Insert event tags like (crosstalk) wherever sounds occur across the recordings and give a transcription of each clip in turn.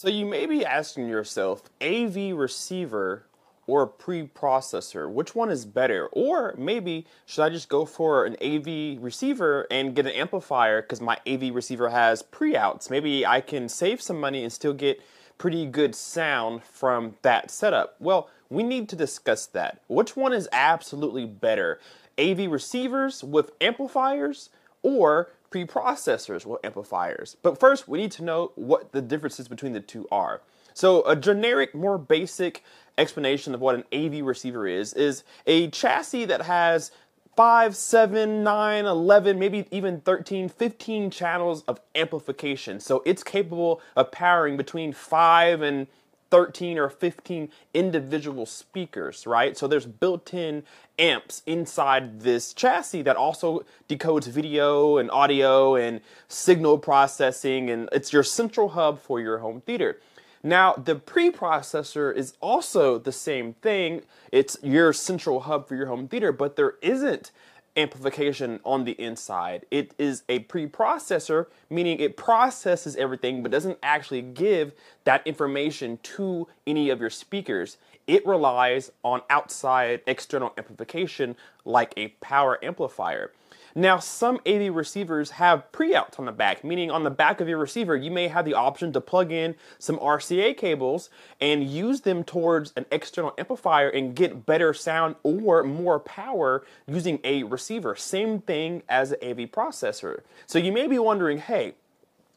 So you may be asking yourself, AV receiver or preprocessor, which one is better? Or maybe should I just go for an AV receiver and get an amplifier because my AV receiver has pre-outs? Maybe I can save some money and still get pretty good sound from that setup. Well, we need to discuss that. Which one is absolutely better? AV receivers with amplifiers or preprocessors with amplifiers. But first, we need to know what the differences between the two are. So, a generic, more basic explanation of what an AV receiver is is a chassis that has 5, 7, 9, 11, maybe even 13, 15 channels of amplification. So it's capable of powering between 5 and 13 or 15 individual speakers, right? So there's built in amps inside this chassis that also decodes video and audio and signal processing, and it's your central hub for your home theater. Now, the preprocessor is also the same thing. It's your central hub for your home theater, but there isn't amplification on the inside. It is a preprocessor, meaning it processes everything but doesn't actually give that information to any of your speakers. It relies on outside external amplification like a power amplifier. Now, some AV receivers have pre-outs on the back, meaning on the back of your receiver, you may have the option to plug in some RCA cables and use them towards an external amplifier and get better sound or more power using a receiver. Same thing as an AV processor. So you may be wondering, hey,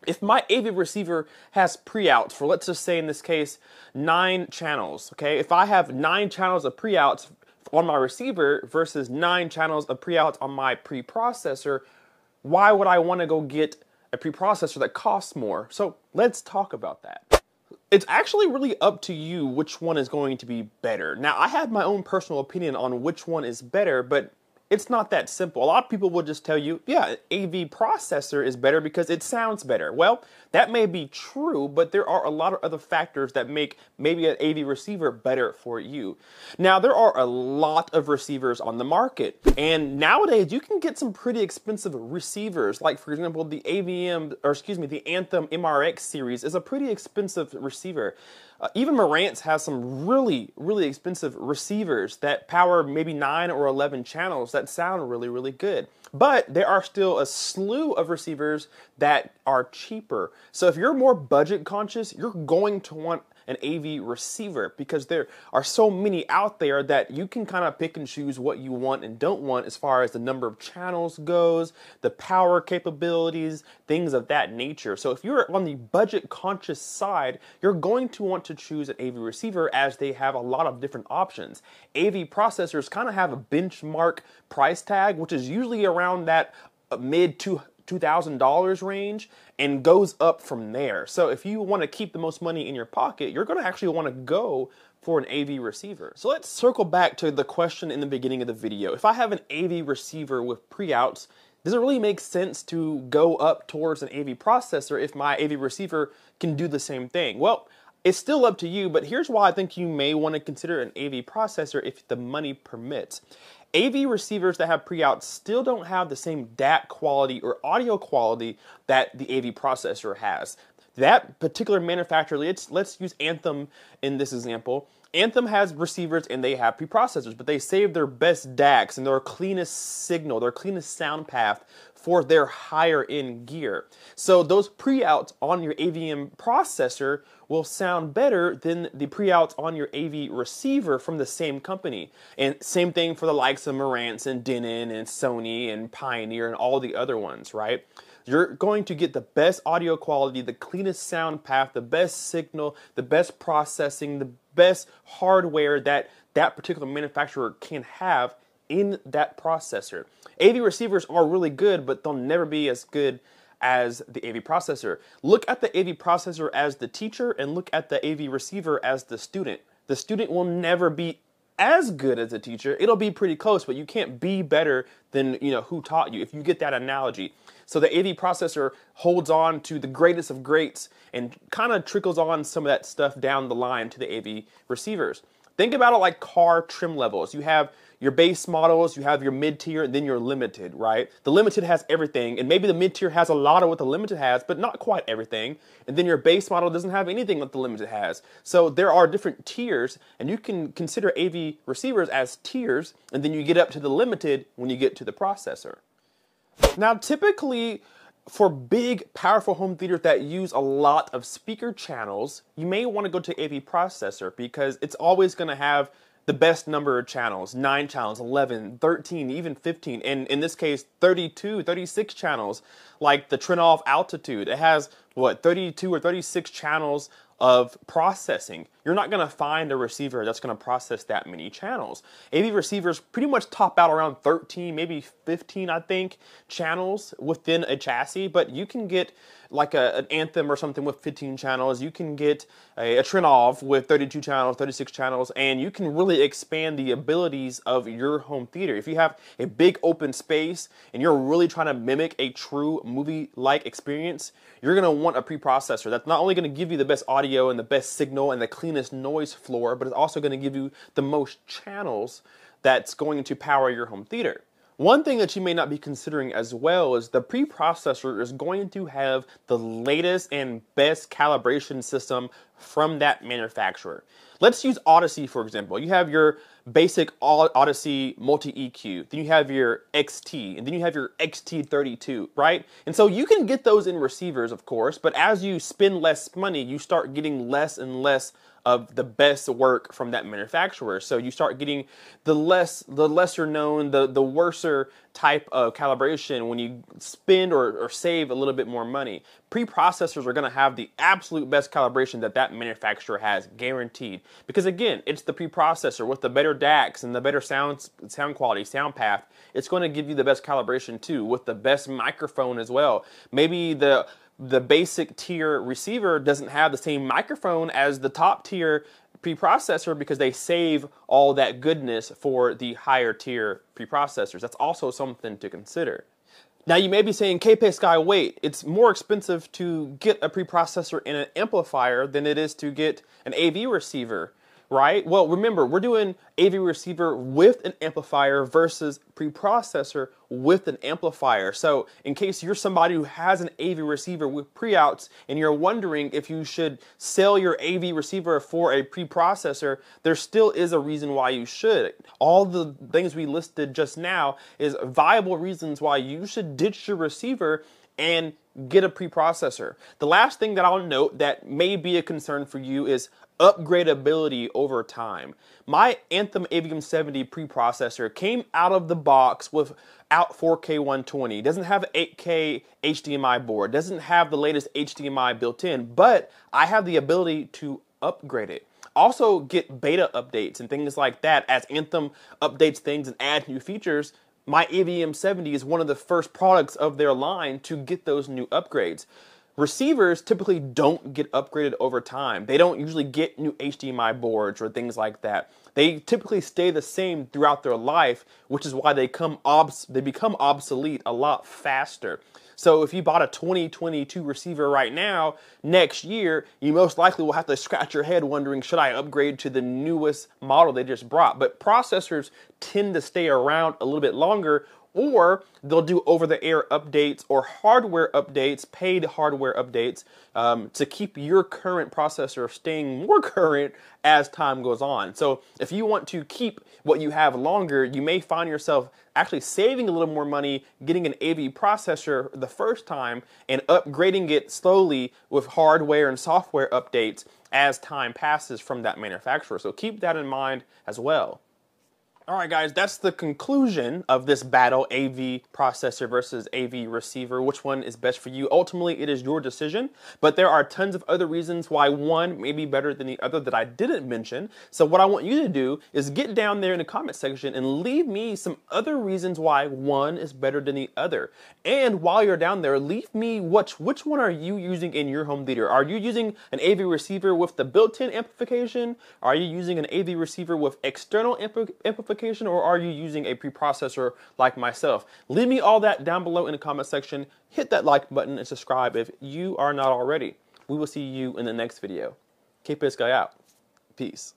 if my AV receiver has pre-outs for let's just say in this case nine channels okay if i have nine channels of pre-outs on my receiver versus nine channels of pre-outs on my preprocessor, why would I want to go get a preprocessor that costs more? So let's talk about that. It's actually really up to you which one is going to be better. Now, I have my own personal opinion on which one is better, but it's not that simple. A lot of people will just tell you, yeah, AV processor is better because it sounds better. Well, that may be true, but there are a lot of other factors that make maybe an AV receiver better for you. Now, there are a lot of receivers on the market, and nowadays you can get some pretty expensive receivers. Like, for example, the AVM, or excuse me, the Anthem MRX series is a pretty expensive receiver. Uh, even Marantz has some really, really expensive receivers that power maybe 9 or 11 channels that sound really, really good. But there are still a slew of receivers that are cheaper. So if you're more budget conscious, you're going to want an AV receiver because there are so many out there that you can kind of pick and choose what you want and don't want as far as the number of channels goes, the power capabilities, things of that nature. So if you're on the budget conscious side, you're going to want to choose an AV receiver as they have a lot of different options. AV processors kind of have a benchmark price tag, which is usually around that uh, mid to $2,000 range and goes up from there. So if you want to keep the most money in your pocket, you're going to actually want to go for an AV receiver. So let's circle back to the question in the beginning of the video. If I have an AV receiver with pre-outs, does it really make sense to go up towards an AV processor if my AV receiver can do the same thing? Well, it's still up to you, but here's why I think you may want to consider an AV processor if the money permits. AV receivers that have pre-outs still don't have the same DAC quality or audio quality that the AV processor has. That particular manufacturer, let's, let's use Anthem in this example. Anthem has receivers and they have preprocessors, but they save their best DACs and their cleanest signal, their cleanest sound path for their higher end gear. So those pre-outs on your AVM processor will sound better than the pre-outs on your AV receiver from the same company. And same thing for the likes of Marantz and Denon and Sony and Pioneer and all the other ones, right? You're going to get the best audio quality, the cleanest sound path, the best signal, the best processing, the best hardware that that particular manufacturer can have in that processor. AV receivers are really good, but they'll never be as good as the AV processor. Look at the AV processor as the teacher and look at the AV receiver as the student. The student will never be as good as a teacher. It'll be pretty close, but you can't be better than, you know, who taught you if you get that analogy. So the AV processor holds on to the greatest of greats and kind of trickles on some of that stuff down the line to the AV receivers. Think about it like car trim levels. You have your base models, you have your mid tier, and then your limited, right? The limited has everything, and maybe the mid tier has a lot of what the limited has, but not quite everything. And then your base model doesn't have anything that the limited has. So there are different tiers, and you can consider AV receivers as tiers, and then you get up to the limited when you get to the processor. Now, typically, for big, powerful home theaters that use a lot of speaker channels, you may want to go to AV processor because it's always going to have the best number of channels 9 channels 11 13 even 15 and in this case 32 36 channels like the Trinnov altitude. It has what 32 or 36 channels of processing. You're not going to find a receiver that's going to process that many channels. AV receivers pretty much top out around 13, maybe 15, I think, channels within a chassis, but you can get like a, an Anthem or something with 15 channels. You can get a, a Trinnov with 32 channels, 36 channels, and you can really expand the abilities of your home theater. If you have a big open space and you're really trying to mimic a true movie-like experience, you're going to want a preprocessor that's not only going to give you the best audio and the best signal and the cleanest noise floor, but it's also going to give you the most channels that's going to power your home theater. One thing that you may not be considering as well is the preprocessor is going to have the latest and best calibration system from that manufacturer. Let's use Audyssey for example. You have your basic Audyssey multi EQ, then you have your XT, and then you have your XT32, right? And so you can get those in receivers, of course, but as you spend less money, you start getting less and less of the best work from that manufacturer. So you start getting the less the lesser known, the the worser type of calibration when you spend or, or save a little bit more money. Preprocessors are going to have the absolute best calibration that that manufacturer has guaranteed. Because again, it's the preprocessor with the better DACs and the better sound sound quality, sound path. It's going to give you the best calibration too with the best microphone as well. Maybe the the basic tier receiver doesn't have the same microphone as the top tier preprocessor because they save all that goodness for the higher tier preprocessors. That's also something to consider. Now you may be saying, Kpaceguy, wait, it's more expensive to get a preprocessor and an amplifier than it is to get an AV receiver right? Well, remember, we're doing AV receiver with an amplifier versus preprocessor with an amplifier. So in case you're somebody who has an AV receiver with pre-outs and you're wondering if you should sell your AV receiver for a preprocessor, there still is a reason why you should. All the things we listed just now is viable reasons why you should ditch your receiver and get a preprocessor. The last thing that I'll note that may be a concern for you is upgradability over time. My Anthem AVM 70 preprocessor came out of the box with out 4K 120. Doesn't have 8K HDMI board. Doesn't have the latest HDMI built in, but I have the ability to upgrade it. Also get beta updates and things like that as Anthem updates things and adds new features my AVM 70 is one of the first products of their line to get those new upgrades. Receivers typically don't get upgraded over time. They don't usually get new HDMI boards or things like that. They typically stay the same throughout their life, which is why they come obs- they become obsolete a lot faster. So if you bought a 2022 receiver right now, next year, you most likely will have to scratch your head wondering, should I upgrade to the newest model they just brought? But processors tend to stay around a little bit longer or they'll do over the air updates or hardware updates, paid hardware updates, um, to keep your current processor staying more (laughs) current as time goes on. So, if you want to keep what you have longer, you may find yourself actually saving a little more money getting an AV processor the first time and upgrading it slowly with hardware and software updates as time passes from that manufacturer. So, keep that in mind as well. All right, guys, that's the conclusion of this battle AV processor versus AV receiver. Which one is best for you? Ultimately, it is your decision, but there are tons of other reasons why one may be better than the other that I didn't mention. So, what I want you to do is get down there in the comment section and leave me some other reasons why one is better than the other. And while you're down there, leave me which, which one are you using in your home theater? Are you using an AV receiver with the built in amplification? Are you using an AV receiver with external amplification? Application or are you using a preprocessor like myself? Leave me all that down below in the comment section. Hit that like button and subscribe if you are not already. We will see you in the next video. Kpaceguy out. Peace.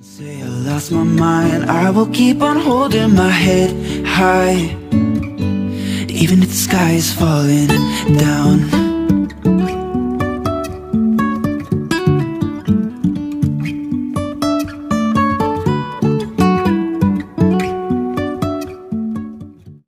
Say I lost my mind, I will keep on holding my head high Even if the sky is falling down